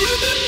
Thank you.